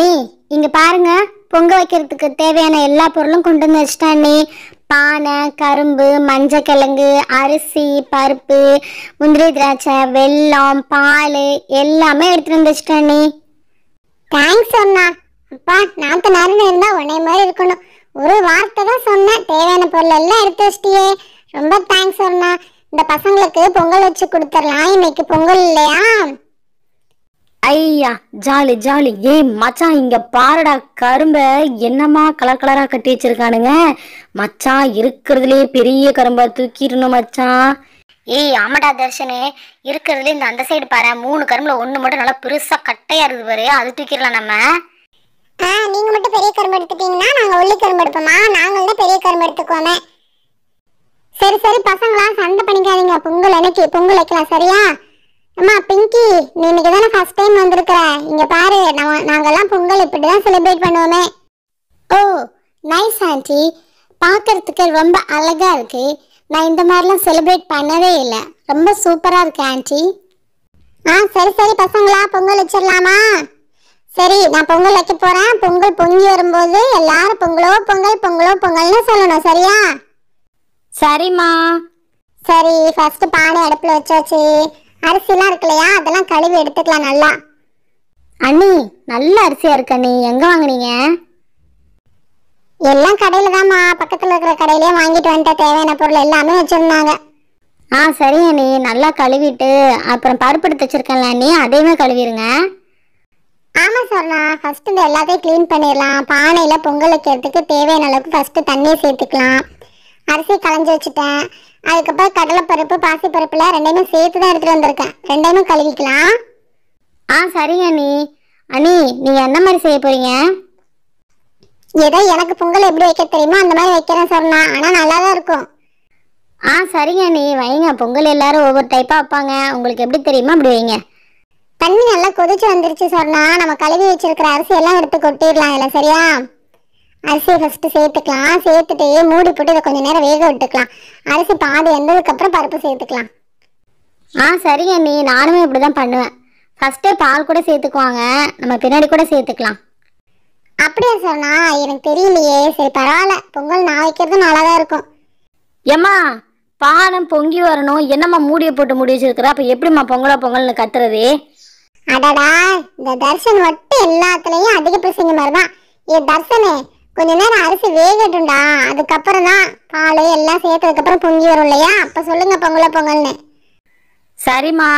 அண்ணி இங்க பாருங்க. பொங்க வைக்கிறதுக்கு தேவையான எல்லா பொருளும் கொண்டு வந்து வச்சிட்டேன் அண்ணி. பானை கரும்பு மஞ்சக்கிழங்கு அரிசி பருப்பு முந்திரி திராட்சை வெல்லம் பால் எல்லாமே எடுத்துட்டு வந்து வச்சிட்டேன் அண்ணி. தேங்க்ஸ் அண்ணா. அப்பா நாத்து நேரம் இருந்தால் உன்னை மாதிரி இருக்கணும். ஒரு வார்த்தை தான் சொன்னேன். தேவையான பொருள் எல்லாம் எடுத்து வச்சிட்டியே. ரொம்ப தேங்க்ஸ் அண்ணா. இந்த பசங்களுக்கு பொங்கல் வச்சு கொடுத்துடலாம். இன்னைக்கு பொங்கல் இல்லையா? ஐயா ஜாலி ஜாலி. ஏய் மச்சான் இங்க பாருடா கரும்ப என்னமா கலர் கலரா கட்டி வச்சிருக்கானுங்க? மச்சான் இருக்கிறதுலே பெரிய கரும்பா தூக்கிடணும் மச்சான். ஏய் ஆமாடா தர்ஷனு. இருக்கிறதுல இந்த அந்த சைடு பாரு மூணு கரும்புல ஒண்ணு மட்டும் நல்லா பெருசா கட்டையா இருக்குது பாரு. அது தூக்கிடலாம் நம்ம. ஆ நீங்க மட்டும் பெரிய கரும்பு எடுத்துட்டீங்கன்னா நாங்க ஒல்லி கரும்பு எடுப்போமா? நாங்கள் தான் பெரிய கரும்பு எடுத்துக்கோமே சரி சரி பசங்களா சண்டை பண்ணிக்காதீங்க. பொங்கல் அன்னைக்கு பொங்கல் வைக்கலாம் சரியா? அம்மா பிங்கி நீ இன்னைக்கு தானே ஃபர்ஸ்ட் டைம் வந்திருக்கிற? இங்க பாரு நம்ம நாங்கெல்லாம் பொங்கல் இப்படி தான் செலிப்ரேட் பண்ணுவோமே. ஓ நைஸ் ஆண்டி பார்க்கறதுக்கு ரொம்ப அழகா இருக்கு. நான் இந்த மாதிரிலாம் செலிப்ரேட் பண்ணவே இல்லை. ரொம்ப சூப்பரா இருக்கு ஆண்டி ஆ சரி சரி பசங்களா பொங்கல் வச்சிடலாமா? சரி நான் பொங்கல் வைக்க போறேன். பொங்கல் பொங்கி வரும்போது எல்லாரும் பொங்கலோ பொங்கல் பொங்கலோ பொங்கல்னு சொல்லணும் சரியா? சரிம்மா. சரி ஃபர்ஸ்ட் பானை அடுப்புல வச்சாச்சு. அரிசிலாம் இருக்கு இல்லையா அதெல்லாம் கழுவி எடுத்துக்கலாம் நல்லா. அண்ணி நல்ல அரிசியா இருக்கு அண்ணி. எங்க வாங்குனீங்க? எல்லாம் கடையில தான்மா பக்கத்துல இருக்கிற கடையிலயே வாங்கிட்டு வந்துட்ட. தேவையான பொருள் எல்லாமே வச்சிருந்தாங்க. ஆ சரி அண்ணி. நல்லா கழுவிட்டு அப்புறம் பருப்பு எடுத்து வச்சிருக்கேன்ல அண்ணி. அதையுமே கழுவிடுங்க ஆமா சொன்னா ஃபர்ஸ்ட் இந்த எல்லாத்தையும் க்ளீன் பண்ணிடலாம். பானையில் பொங்கல் வைக்கிறதுக்கு தேவையான அளவுக்கு ஃபர்ஸ்ட் தண்ணியை சேர்த்துக்கலாம். அரிசி களைஞ்சி வச்சுட்டேன். அதுக்கப்புறம் கடலைப்பருப்பு பாசிப்பருப்புல ரெண்டையுமே சேர்த்து தான் எடுத்துட்டு வந்திருக்கேன். ரெண்டையுமே கழுவிக்கலாம். ஆ சரிங்க அண்ணி. அண்ணி நீங்க என்ன மாதிரி செய்ய போறீங்க? ஏதோ எனக்கு பொங்கல் எப்படி வைக்க தெரியுமோ அந்த மாதிரி வைக்கிறேன் சொன்னா. ஆனா நல்லா தான் இருக்கும். ஆ சரிங்க அண்ணி. வைங்க. பொங்கல் எல்லாரும் ஒவ்வொரு டைப்பா வைப்பாங்க. உங்களுக்கு எப்படி தெரியுமோ அப்படி வைங்க. தண்ணி நல்லா கொதிச்சு வந்துருச்சு சொன்னா நம்ம கழுவி வச்சிருக்கிற அரிசி எல்லாம் எடுத்து கொட்டிடலாம் இதுல சரியா? அரிசியை ஃபர்ஸ்ட் சேர்த்துக்கலாம். சேர்த்துட்டு மூடி போட்டு இதை கொஞ்சம் நேரம் வேக விட்டுக்கலாம். அரிசி பாதி வெந்ததுக்கு அப்புறம் பருப்பு சேர்த்துக்கலாம். ஆ சரிங்க அண்ணி. நானுமே இப்படி தான் பண்ணுவேன். ஃபஸ்ட்டே பால் கூட சேர்த்துக்குவாங்க. நம்ம பின்னாடி கூட சேர்த்துக்கலாம். அப்படியா சொன்னா எனக்கு தெரியலையே. சரி பரவாயில்ல. பொங்கல் நான் வைக்கிறது நல்லா தான் இருக்கும். ஏம்மா பாலம் பொங்கி வரணும். என்னம்மா மூடியை போட்டு மூடி வச்சிருக்கிற? அப்போ எப்படிம்மா பொங்கலோ பொங்கல்னு கத்துறது? அடடா இந்த தர்ஷன் மட்டும் எல்லாத்துலயும் அதிக பிரசங்க மாதிரி தான் ஏ தர்ஷனே கொஞ்ச நேரம் அரிசி வேகட்டும்டா. அதுக்கப்புறம் தான் பால் எல்லாம் சேர்த்ததுக்கு அப்புறம் பொங்கி வரும் இல்லையா? அப்ப சொல்லுங்க பொங்கலோ பொங்கல்னு. சரிம்மா.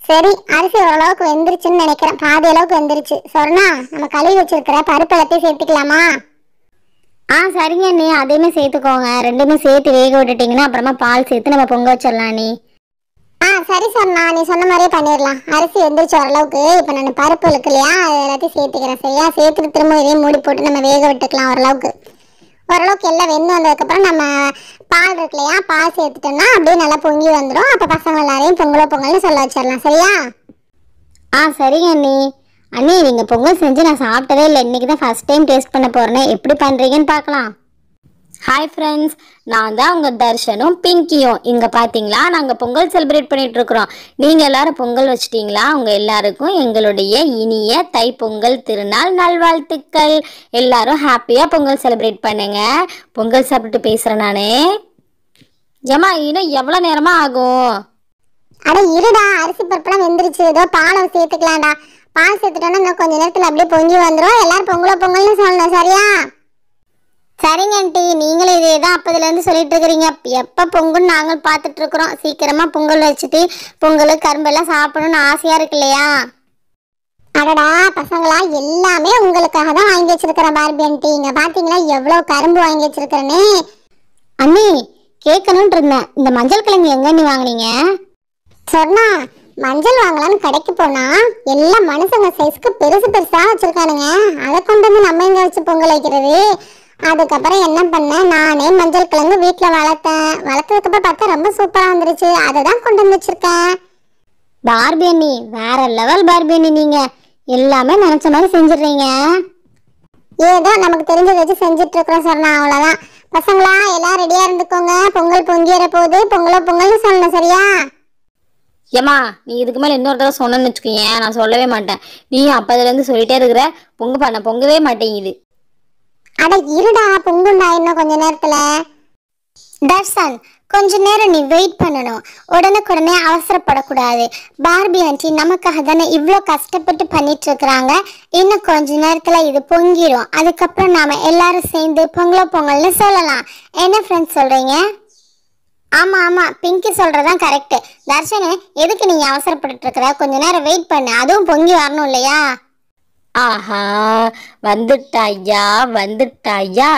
சரி அரிசி ஓரளவுக்கு வெந்துருச்சுன்னு நினைக்கிறேன். பாதி அளவுக்கு வெந்துருச்சு. சொன்னா நம்ம கழுவி வச்சிருக்கிற பருப்பு எல்லாத்தையும் சேர்த்துக்கலாமா? ஆ சரிங்க அண்ணி. அதையுமே சேர்த்துக்கோங்க. ரெண்டுமே சேர்த்து வேக விட்டுட்டிங்கன்னா அப்புறமா பால் சேர்த்து நம்ம பொங்க வச்சிடலாம் அண்ணி. ஆ சரி சொன்னா நீ சொன்ன மாதிரியே பண்ணிடலாம் அரிசி எந்திரிச்சு ஓரளவுக்கு. இப்போ நான் பருப்பு இருக்கு இல்லையா அது எல்லாத்தையும் சேர்த்துக்கிறேன். சரியா? சேர்த்துட்டு திரும்ப இதையும் மூடி போட்டு நம்ம வேக விட்டுக்கலாம் ஓரளவுக்கு. ஓரளவுக்கு எல்லாம் வெந்து வந்ததுக்கப்புறம் நம்ம பால் இருக்கு இல்லையா? பால் சேர்த்துட்டோம்னா அப்படியே நல்லா பொங்கி வந்துடும் அப்போ பசங்க எல்லாரையும் பொங்கலோ பொங்கல்னு சொல்ல வச்சிடலாம். சரியா? ஆ சரிங்க அண்ணி. அண்ணி நீங்கள் பொங்கல் செஞ்சு நான் சாப்பிட்டதே இல்லை. இன்றைக்கி தான் ஃபஸ்ட் டைம் டேஸ்ட் பண்ண போகிறேன் எப்படி பண்ணுறீங்கன்னு பார்க்கலாம். ஹாய் ஃப்ரெண்ட்ஸ் நான் தான் உங்கள் தர்ஷனும் பிங்கியும். இங்கே பார்த்தீங்களா நாங்கள் பொங்கல் செலிப்ரேட் பண்ணிகிட்ருக்குறோம் நீங்கள் எல்லோரும் பொங்கல் வச்சிட்டிங்களா? உங்கள் எல்லாருக்கும் எங்களுடைய இனிய தை பொங்கல் திருநாள் நல்வாழ்த்துக்கள். எல்லாரும் ஹாப்பியாக பொங்கல் செலிப்ரேட் பண்ணுங்க. பொங்கல் சாப்பிட்டு பேசுகிறேன் நான். ஏம்மா இன்னும் எவ்வளோ நேரமாக ஆகும்? அட இருடா. அரிசி பருப்புலாம் வெந்துருச்சு. ஏதோ பாலை சேர்த்துக்கலாம்டா. பால் சேர்த்துட்டோன்னா இன்னும் கொஞ்சம் நேரத்தில் அப்படியே பொங்கி வந்துடும் எல்லாரும் பொங்கலோ பொங்கல்னு சொல்லணும். சரியா? சரிங்க ஆண்டி நீங்களும் இதே தான் அப்போதுலேருந்து சொல்லிட்டு இருக்கிறீங்க எப்போ பொங்கல் நாங்கள் பார்த்துட்டு இருக்கிறோம் சீக்கிரமாக பொங்கல் வச்சுட்டு பொங்கல் கரும்பெல்லாம் சாப்பிடணும்னு ஆசையாக இருக்கு இல்லையா? அடடா பசங்களா எல்லாமே உங்களுக்காக தான் வாங்கி வச்சிருக்கிறேன் பார்பி ஆண்டி. இங்கே பாத்தீங்களா எவ்வளோ கரும்பு வாங்கி வச்சிருக்கிறேன்னு அண்ணி கேட்கணுன்ட்டு இருந்தேன். இந்த மஞ்சள் கிழங்கு எங்க நீ வாங்குனீங்க? சொன்னா மஞ்சள் வாங்கலாம்னு கடைக்கு போனா எல்லா மனுஷங்க சைஸ்க்கு பெருசு பெருசா வச்சிருக்கானுங்க. அதை கொண்டு வந்து நம்ம எங்க வச்சு பொங்கல் வைக்கிறது? அதுக்கப்புறம் என்ன பண்ணேன்? நானே மஞ்சள் கிழங்கு வீட்டுல வளர்த்தேன். வளர்த்ததுக்கு அப்புறம் பார்த்தா ரொம்ப சூப்பரா வந்துருச்சு. அதை தான் கொண்டு வந்து வச்சிருக்கேன். பார்பி அண்ணி வேற லெவல் பார்பி அண்ணி நீங்க. எல்லாமே நினைச்ச மாதிரி செஞ்சிடுறீங்க. ஏதோ நமக்கு தெரிஞ்சதை வச்சு செஞ்சுட்டு இருக்கிறோம் சொன்னா அவ்வளவுதான். பசங்களா எல்லாம் ரெடியா இருந்துக்கோங்க. பொங்கல் பொங்கிற போது பொங்கலோ பொங்கல்னு சொல்லணும் சரியா? ஏம்மா நீ இதுக்கு மேலே இன்னொரு தடவை சொன்னேன்னு வச்சுக்கோயேன். நான் சொல்லவே மாட்டேன். நீயும் அப்போதுலேருந்து சொல்லிட்டே இருக்கிற பொங்கு பண்ண பொங்கவே மாட்டேங்குது. அட இருடா பொங்குண்டா இன்னும் கொஞ்ச நேரத்துல. தர்ஷன் கொஞ்ச நேரம் நீ வெயிட் பண்ணணும். உடனுக்குடனே அவசரப்படக்கூடாது. பார்பி ஆண்டி நமக்காக தானே இவ்வளோ கஷ்டப்பட்டு பண்ணிட்டு இருக்கிறாங்க இன்னும் கொஞ்ச நேரத்துல இது பொங்கிடும் அதுக்கப்புறம் நாம எல்லாரும் சேர்ந்து பொங்கலோ பொங்கல்னு சொல்லலாம். என்ன ஃப்ரெண்ட்ஸ் சொல்றீங்க? ஆமா ஆமா பிங்கி சொல்றதான் கரெக்ட் தர்ஷனு எதுக்கு நீங்க அவசரப்பட்டுட்டு இருக்கிற? கொஞ்ச நேரம் வெயிட் பண்ணு. அதுவும் பொங்கி வரணும் இல்லையா? ஆஹா வந்துட்டாயா வந்துட்டாயா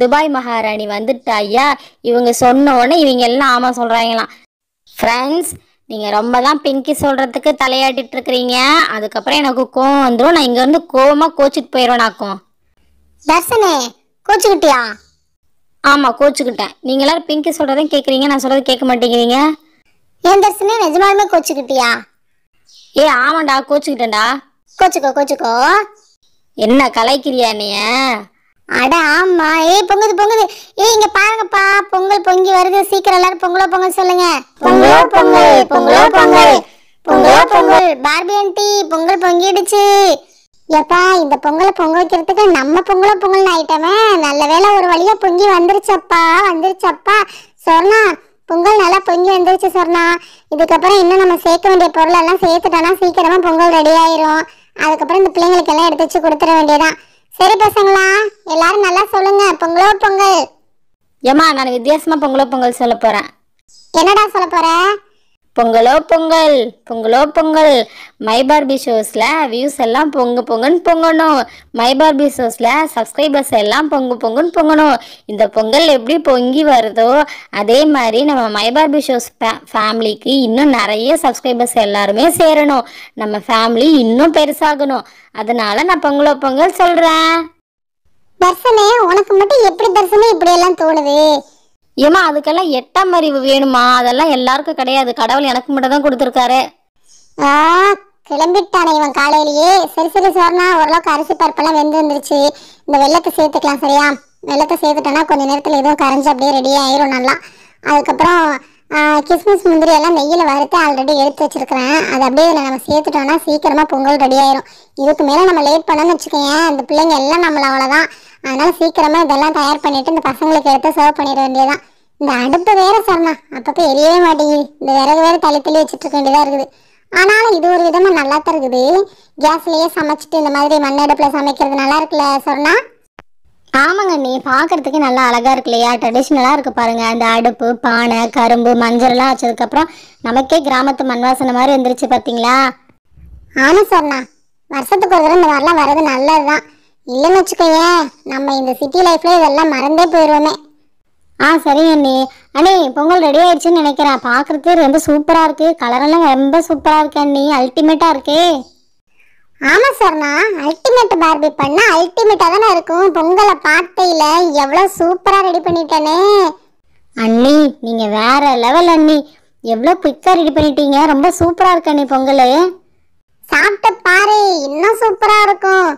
துபாய் மகாராணி வந்துட்டாயா இவங்க சொன்ன உடனே இவங்க எல்லாம் ஆமா சொல்றாங்களாம். ஃப்ரெண்ட்ஸ் நீங்க ரொம்ப தான் பிங்கி சொல்றதுக்கு தலையாட்டிட்டு இருக்கிறீங்க. அதுக்கப்புறம் எனக்கு கோவம் வந்துடும் நான் இங்க இருந்து கோவமா கோச்சிட்டு போயிடுவேனாக்கும் தர்ஷனே கோச்சுக்கிட்டியா? ஆமா கோச்சுக்கிட்டேன். நீங்க எல்லாரும் பிங்கி சொல்றதையும் கேக்குறீங்க. நான் சொல்றது கேட்க மாட்டேங்கிறீங்க. ஏன் தர்ஷனே நிஜமாலுமே கோச்சுக்கிட்டியா? ஏ ஆமாண்டா கோச்சுக்கிட்டேன்டா. கோச்சுக்கோ கோச்சுக்கோ. என்ன கலாய்க்கிறியா நீய அட ஆமா. ஏய் பொங்குது பொங்குது. ஏய் இங்க பாருங்கப்பா. பொங்கல் பொங்கி வருது. சீக்கிரம் எல்லாரும் பொங்கலோ பொங்கல் சொல்லுங்க. பொங்கலோ பொங்கல் பொங்கலோ. பொங்கல். பொங்கலோ பொங்கல் பார்பி ஆண்டி பொங்கல் பொங்கிடுச்சு. ஏப்பா இந்த பொங்கலை பொங்க வைக்கிறதுக்கு நம்ம பொங்கலோ பொங்கல் ஆயிட்டமே. நல்ல வேளை ஒரு வழியா பொங்கி வந்துருச்சப்பா. வந்துருச்சப்பா. சொன்னா பொங்கல் நல்லா பொங்கி வந்துருச்சு சொன்னா இதுக்கப்புறம் இன்னும் நம்ம சேர்க்க வேண்டிய பொருள் எல்லாம் சேர்த்துட்டோம்னா சீக்கிரமா பொங்கல் ரெடி ஆயிரும். அதுக்கப்புறம் இந்த பிள்ளைங்களுக்கு எல்லாம் எடுத்து வச்சு கொடுத்துட வேண்டியதான் சரி பசங்களா எல்லாரும் நல்லா சொல்லுங்க. பொங்கலோ பொங்கல். ஏமா நான் வித்தியாசமா பொங்கலோ பொங்கல் சொல்ல போறேன். என்னடா சொல்ல போற? பொங்கலோ பொங்கல் பொங்கலோ பொங்கல். மை பார்பி ஷோஸில் வியூஸ் எல்லாம் பொங்கு பொங்குன்னு பொங்கணும். மை பார்பி ஷோஸில் சப்ஸ்கிரைபர்ஸ் எல்லாம் பொங்கு பொங்குன்னு பொங்கணும். இந்த பொங்கல் எப்படி பொங்கி வருதோ அதே மாதிரி நம்ம மை பார்பி ஷோஸ் ஃபேமிலிக்கு இன்னும் நிறைய சப்ஸ்கிரைபர்ஸ் எல்லாருமே சேரணும். நம்ம ஃபேமிலி இன்னும் பெருசாகணும். அதனால நான் பொங்கலோ பொங்கல் சொல்கிறேன் தர்சனே உனக்கு மட்டும் எப்படி தர்சனே இப்படியெல்லாம் தோணுது. ஏமா அதுக்கெல்லாம் எட்டாம் அறிவு வேணுமா? அதெல்லாம் எல்லாருக்கும் கிடையாது. கடவுள் எனக்கு மட்டும் தான் கொடுத்துருக்காரு. ஆ கிளம்பிட்டானே இவன் காலையிலேயே. சரி சரி சொன்னா ஓரளவுக்கு அரிசி பருப்பெல்லாம் வெந்து வந்துருச்சு. இந்த வெள்ளத்தை சேர்த்துக்கலாம் சரியா? வெள்ளத்தை சேர்த்துட்டோன்னா கொஞ்ச நேரத்தில் எதுவும் கரைஞ்சி அப்படியே ரெடி ஆயிரும் நல்லா. அதுக்கப்புறம் கிஸ்மிஸ் முந்திரி எல்லாம் நெய்யில் வறுத்து ஆல்ரெடி எடுத்து வச்சிருக்கிறேன். அது அப்படியே இதில் நம்ம சேர்த்துட்டோன்னா சீக்கிரமாக பொங்கல் ரெடி ஆயிரும். இதுக்கு மேலே நம்ம லேட் பண்ணோன்னு வச்சுக்கோங்க அந்த பிள்ளைங்க எல்லாம் நம்மளை அவ்வளோதான் அதனால் சீக்கிரமாக இதெல்லாம் தயார் பண்ணிவிட்டு இந்த பசங்களுக்கு எடுத்து சர்வ் பண்ணிட வேண்டியதான் இந்த அடுப்பு வேறு சொன்னா அப்பப்போ எரியவே மாட்டேங்குது. இந்த விறகு வேற தள்ளி தள்ளி வச்சுட்டு இருக்க வேண்டியதாக இருக்குது. ஆனாலும் இது ஒரு விதமாக நல்லா தான் இருக்குது. கேஸ்லேயே சமைச்சிட்டு இந்த மாதிரி மண் அடுப்பில் சமைக்கிறது நல்லா இருக்குல்ல சொன்னால் ஆமாங்க நீ பார்க்கறதுக்கு நல்லா அழகா இருக்கு இல்லையா? ட்ரெடிஷ்னலாக இருக்கு பாருங்க. அந்த அடுப்பு பானை கரும்பு மஞ்சள்லாம் வச்சதுக்கப்புறம் நமக்கே கிராமத்து மண் வாசனை மாதிரி வந்துருச்சு பார்த்தீங்களா ஆமாம் சொன்னா. வருஷத்துக்கு ஒரு தடவை இந்த மாதிரிலாம் வர்றது நல்லது தான் இல்லைன்னு வச்சுக்கோயேன் நம்ம இந்த சிட்டி லைஃப்ல இதெல்லாம் மறந்தே போயிடுவோமே ஆ சரிங்க அண்ணி. அண்ணி பொங்கல் ரெடி ஆயிடுச்சுன்னு நினைக்கிறேன். பார்க்கறதுக்கு ரொம்ப சூப்பராக இருக்கு. கலரெல்லாம் ரொம்ப சூப்பராக இருக்கு அண்ணி. அல்டிமேட்டாக இருக்கே. ஆமாம் சார்ண்ணா அல்டிமேட் பார்பி பண்ணா அல்டிமேட்டாக தானே இருக்கும். பொங்கலை பார்த்தையில எவ்வளோ சூப்பராக ரெடி பண்ணிட்டேனே. அண்ணி நீங்கள் வேற லெவல் அண்ணி. எவ்வளோ குயிக்காக ரெடி பண்ணிட்டீங்க. ரொம்ப சூப்பராக இருக்கு அண்ணி பொங்கல். சாப்பிட்டு பாரு இன்னும் சூப்பராக இருக்கும்.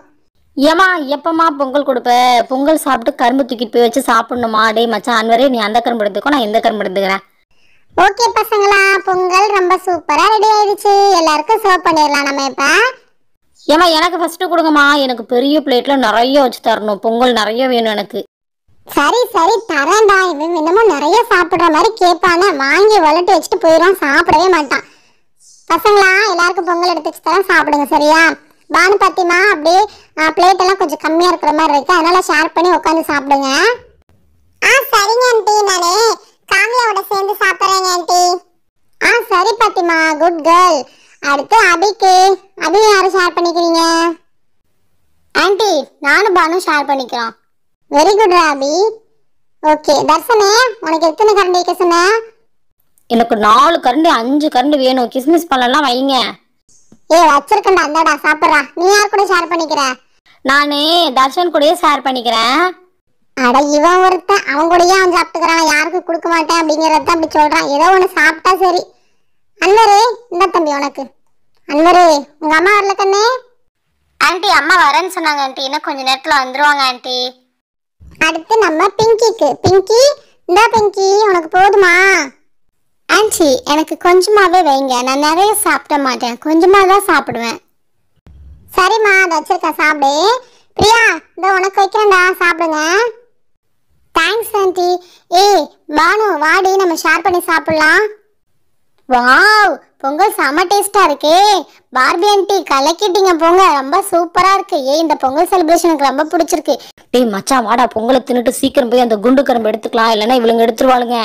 ஏமா எப்பமா பொங்கல் கொடுப்ப? பொங்கல் சாப்பிட்டு கரும்பு தூக்கிட்டு போய் வச்சு சாப்பிடணுமா? டே மச்சான் அன்வரே நீ அந்த கரும்பு எடுத்துக்கோ நான் இந்த கரும்பு எடுத்துக்கிறேன். ஓகே பசங்களா பொங்கல் ரொம்ப சூப்பரா ரெடி ஆயிடுச்சு. எல்லாருக்கும் சர்வ் பண்ணிடலாம் நம்ம இப்போ. ஏமா எனக்கு ஃபர்ஸ்ட் கொடுங்கம்மா. எனக்கு பெரிய பிளேட்ல நிறைய வச்சு தரணும். பொங்கல் நிறைய வேணும் எனக்கு. சரி சரி தரேன்டா. இவன் என்னமோ நிறைய சாப்பிடுற மாதிரி கேட்பானே. வாங்கி வளட்டு வச்சுட்டு போயிடும் சாப்பிடவே மாட்டான். பசங்களா எல்லாருக்கும் பொங்கல் எடுத்து வச்சு தரேன். சாப்பிடுங்க சரியா? பானு பாத்திமா அப்படியே பிளேட் எல்லாம் கொஞ்சம் கம்மியா இருக்கிற மாதிரி இருக்கு. அதனால ஷேர் பண்ணி உட்காந்து சாப்பிடுங்க ஆ சரிங்க ஆண்டி நானே காவியாவோட சேர்ந்து சாப்பிட்றேங்க ஆண்டி ஆ சரி பாத்திமா குட் கேர்ள் அடுத்து அபிக்கு அபி யாரும் ஷேர் பண்ணிக்கிறீங்க ஆண்டி நானும் பானு ஷேர் பண்ணிக்கிறோம். வெரி குட் ராபி ஓகே தர்சனே உனக்கு எத்தனை கரண்டி வைக்க சொன்ன எனக்கு நாலு கரண்டி அஞ்சு கரண்டி வேணும். கிஸ்மிஸ் பழம்லாம் வைங்க. ஏ வச்சிருக்கேன்டா அந்தாடா சாப்பிட்றா. நீ யார் கூட ஷேர் பண்ணிக்கிற? நானே தர்ஷன் கூடயே ஷேர் பண்ணிக்கிறேன். அட இவன் ஒருத்தன். அவன் கூடயே அவன் சாப்பிட்டுக்கிறான். யாருக்கும் கொடுக்க மாட்டேன் அப்படிங்கறத அப்படி சொல்றான். ஏதோ ஒன்று சாப்பிட்டா சரி. அன்வரு இந்த தம்பி உனக்கு. அன்வரு உங்க அம்மா வரல கண்ணே. அம்மா வரேன்னு சொன்னாங்க ஆண்டி. இன்னும் கொஞ்ச நேரத்துல வந்துருவாங்க ஆண்டி. அடுத்து நம்ம பிங்கிக்கு. பிங்கி இந்த பிங்கி உனக்கு போதுமா? ஆன்ட்டி எனக்கு கொஞ்சமாவே வைங்க. நான் நிறைய சாப்பிட மாட்டேன். கொஞ்சமாக தான் சாப்பிடுவேன். சரிம்மா அதை வச்சிருக்கேன் சாப்பிடு. பிரியா இந்த உனக்கு வைக்கிறேன்டா. சாப்பிடுங்க. தேங்க்ஸ் ஆன்ட்டி ஏய் பானு வாடி. நம்ம ஷேர் பண்ணி சாப்பிடலாம். வாவ் பொங்கல் செம டேஸ்டா இருக்கே. பார்பி ஆண்டி கலக்கிட்டீங்க போங்க. ரொம்ப சூப்பரா இருக்கு. ஏய் இந்த பொங்கல் செலிப்ரேஷன் எனக்கு ரொம்ப பிடிச்சிருக்கு. டேய் மச்சான் வாடா பொங்கலை தின்னுட்டு சீக்கிரம் போய் அந்த குண்டு கரும்பு எடுத்துக்கலாம். இல்லைன்னா இவளுங்க எடுத்துருவாளுங்க.